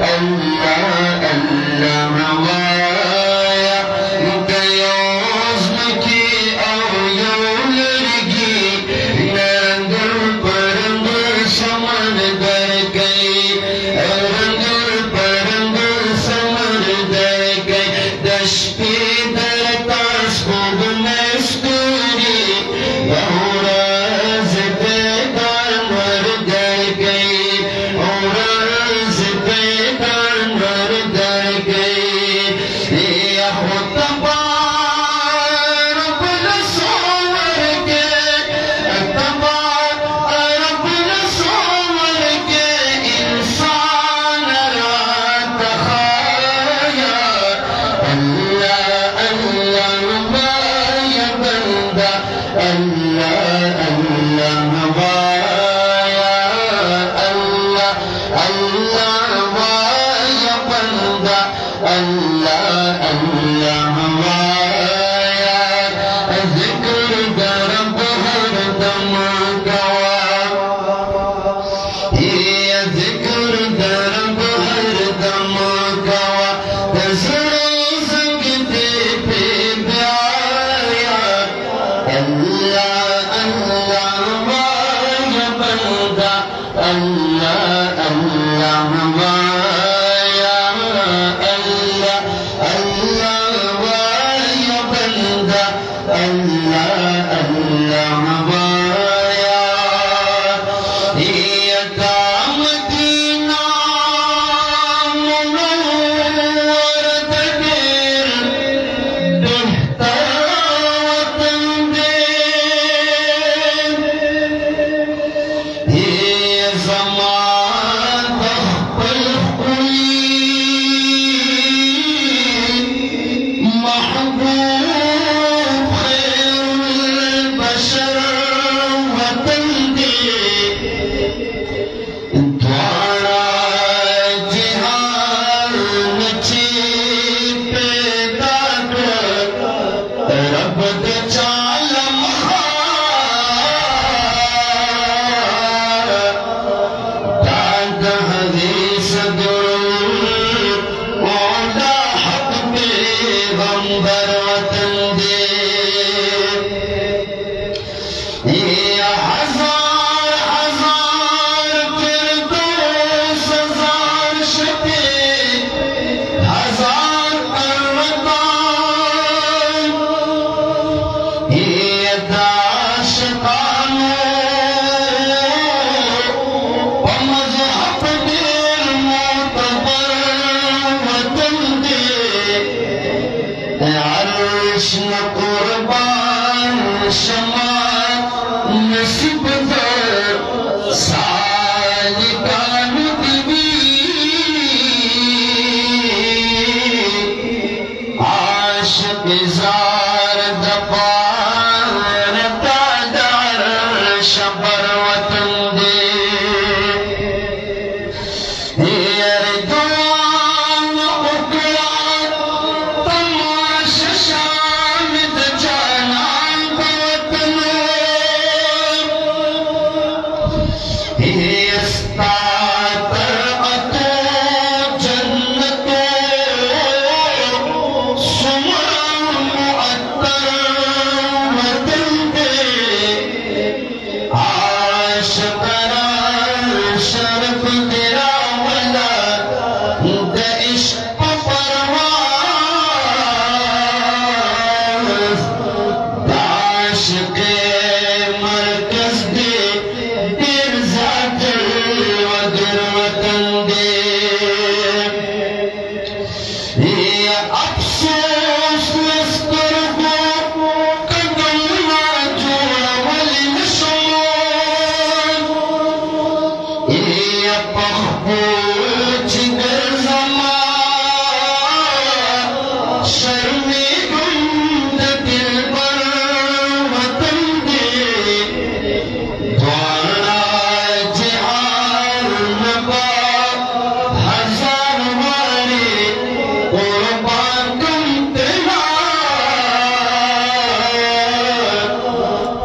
ألا ألا أن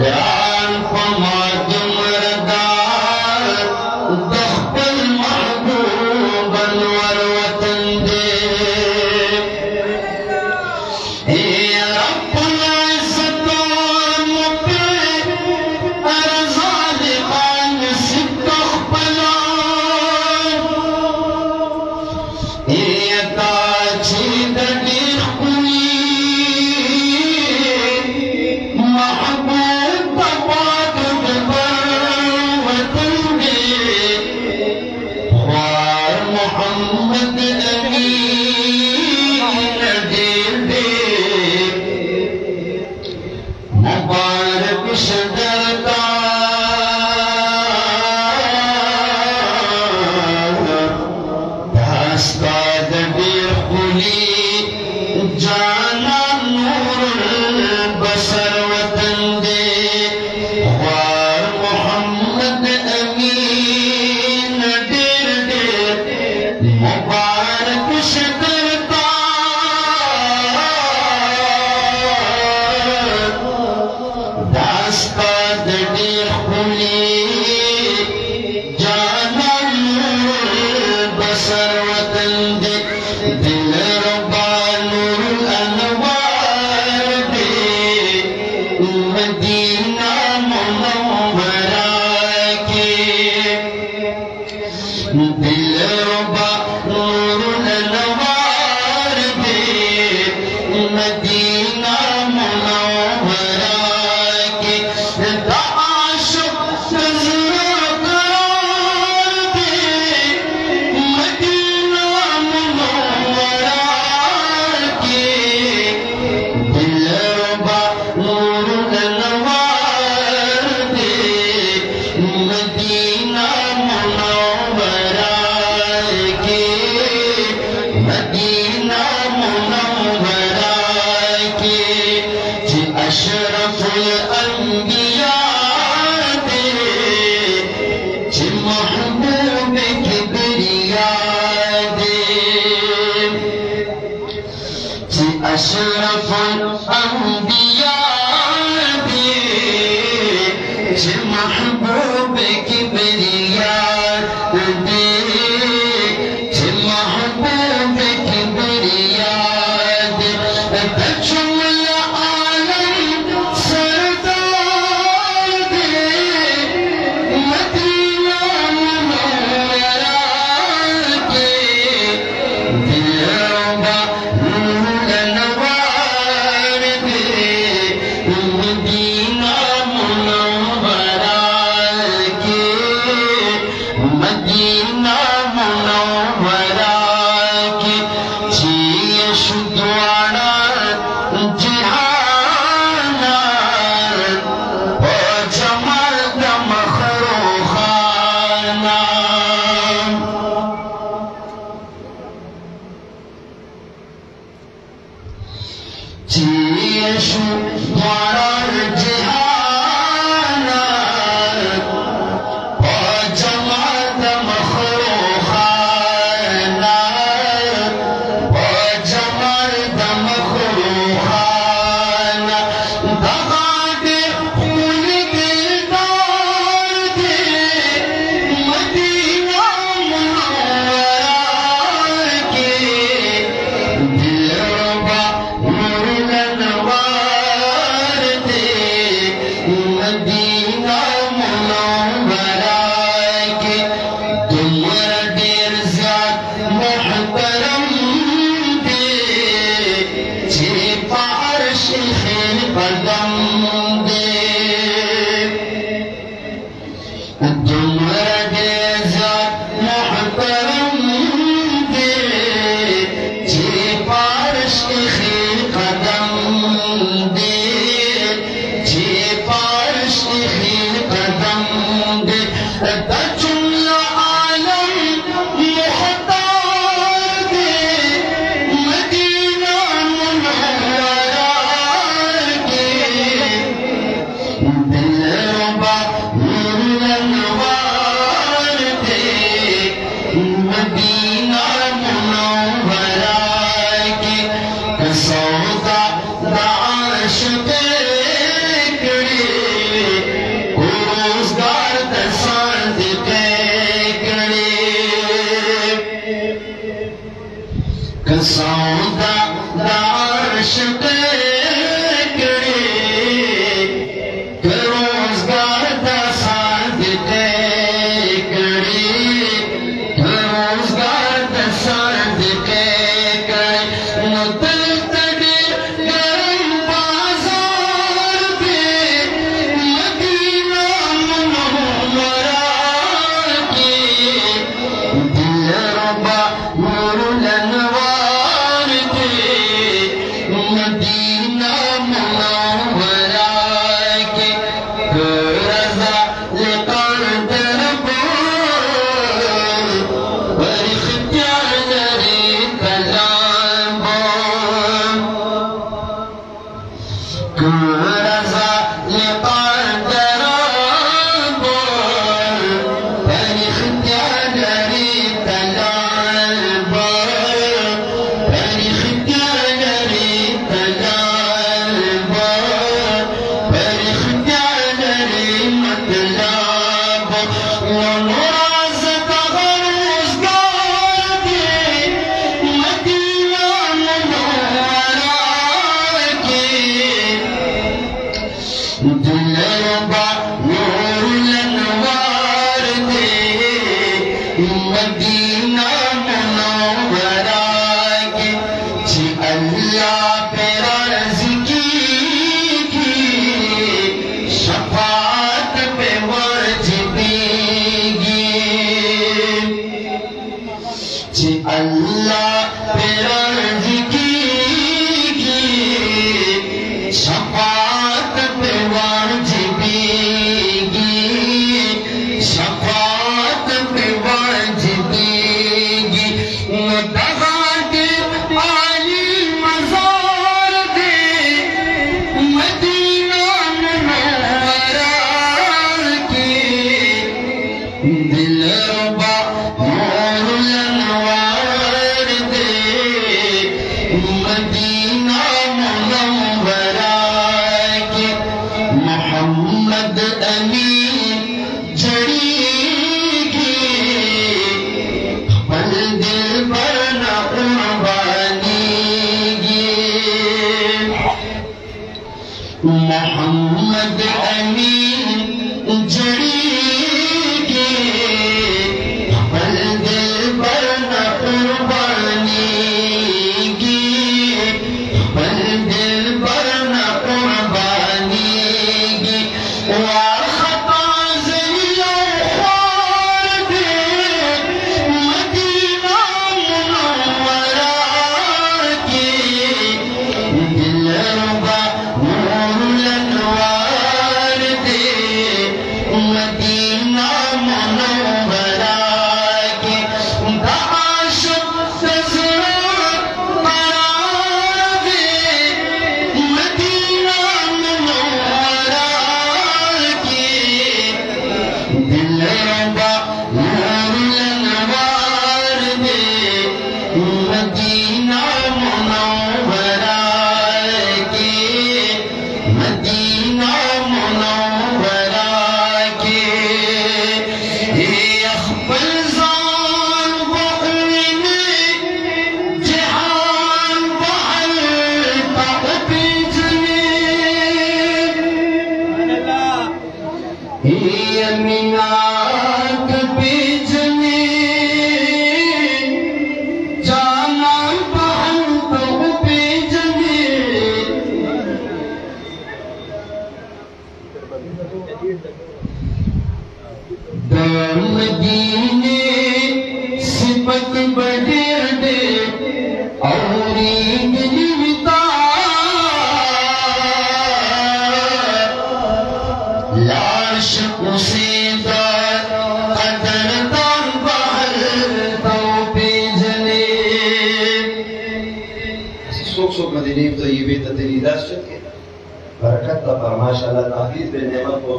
Yeah. اشرف الانبیاء پیجنے یمینات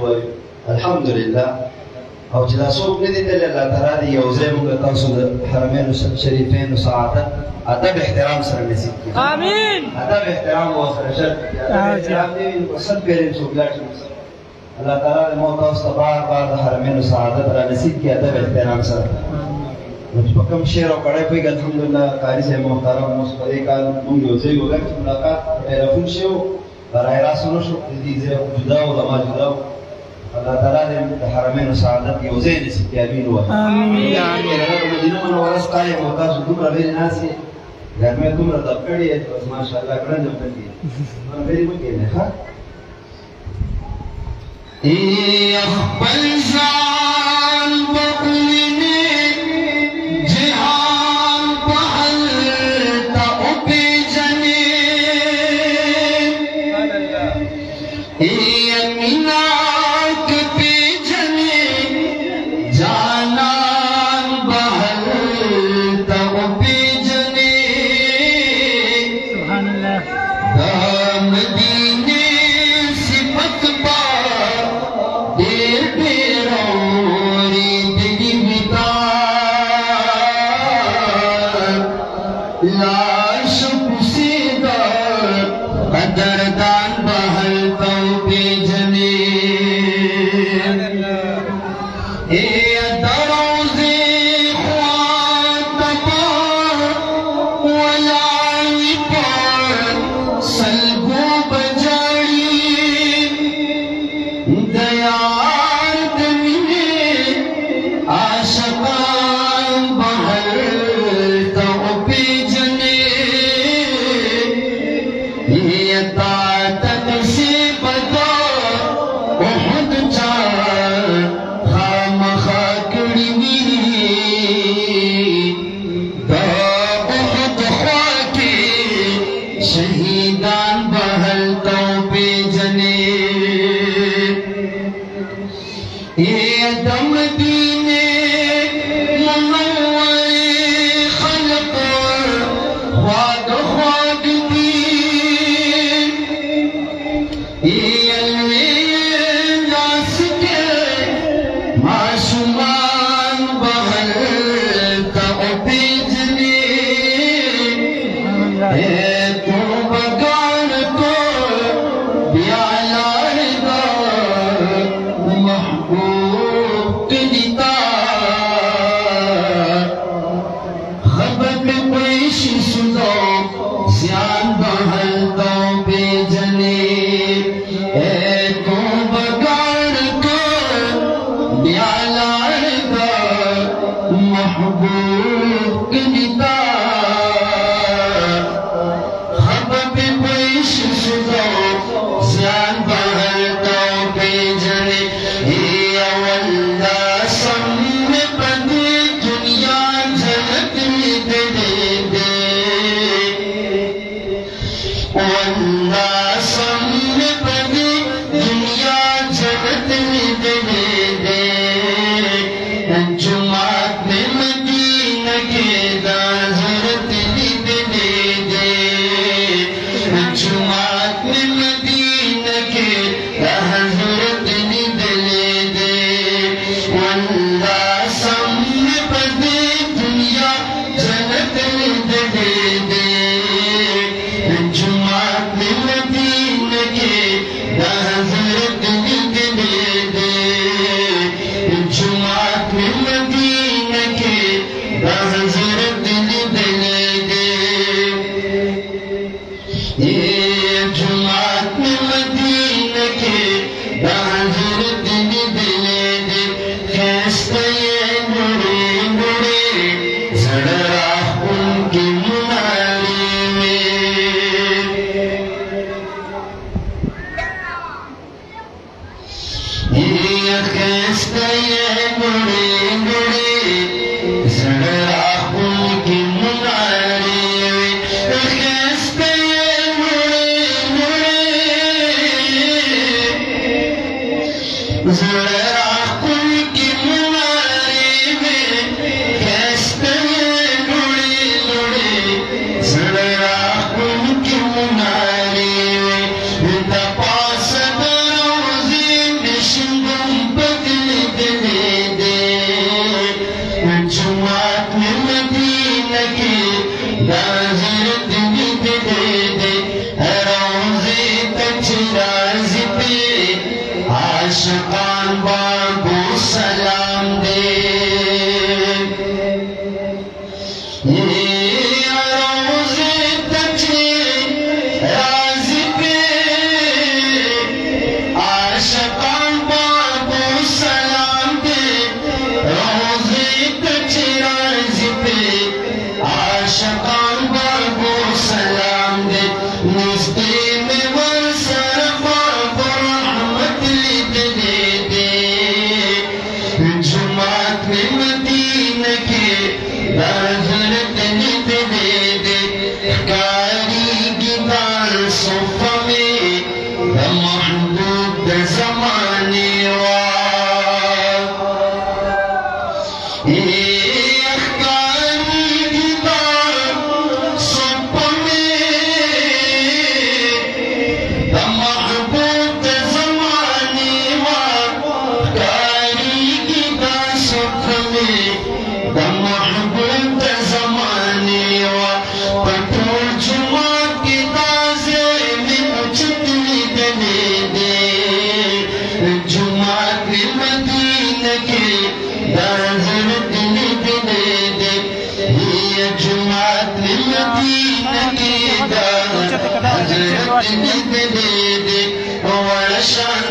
وایي الحمدلله أو چې دا څوک نه دي تللی الله تعالی دې یو ځای موږ تاسو د حرمین شریفین سعادت ادب احترام سره نصیب کړي آمین ادب احترام و سره شرط احترام دې په سب پیرې څوک لاړ شي الله تعالی دې مو تاسو بار بار د حرمین سعادت را نصیب کړي ادب احترام سره نو په کوم شعر أو کړه په الحمدلله قاری صاحب محترم دې کال موږ یو ځای چې ملاقات ټلیفون شو برای راست نو شو دې ځای جدا او لما جدا و. الله تعالی دې د حرمین سعادت یو ځای نصیب کړي امين و آمین. مدینه منوره ستای او تاسو دومره ډېر ناسي ګرمه دومره د کړي بس ماشاءالله ګرځم پکې نو به دې وکړي نه ښه ای اخبر Brothers حضرت